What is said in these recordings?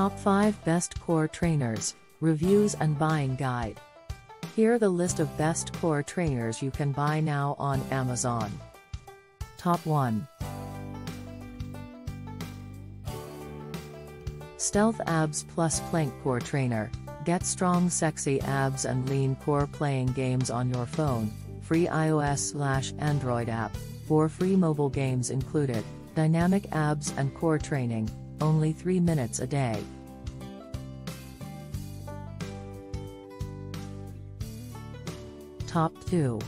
Top 5 Best Core Trainers, Reviews and Buying Guide. Here the list of best core trainers you can buy now on Amazon. Top 1 Stealth Abs Plus Plank Core Trainer. Get strong sexy abs and lean core playing games on your phone. Free iOS slash Android app. For free mobile games included. Dynamic abs and core training. Only 3 minutes a day. Top 2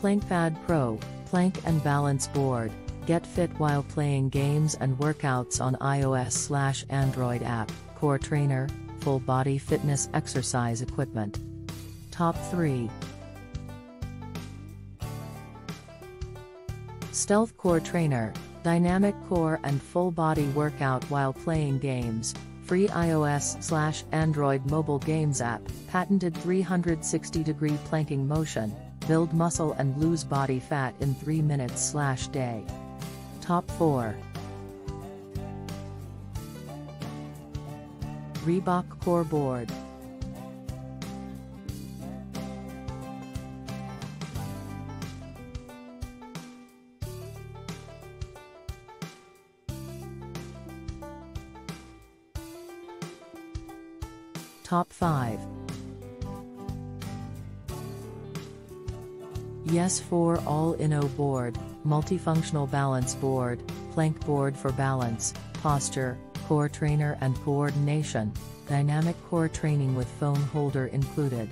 PlankPad Pro, Plank and Balance Board. Get fit while playing games and workouts on iOS slash Android app, Core Trainer, Full Body Fitness Exercise Equipment. Top 3 Stealth Core Trainer, Dynamic Core and Full Body Workout while playing games, free iOS slash Android mobile games app, patented 360 degree planking motion, build muscle and lose body fat in 3 minutes slash day. Top 4 Reebok Core Board Top 5 Yes4All Inno board, multifunctional balance board, plank board for balance, posture, core trainer and coordination, dynamic core training with phone holder included.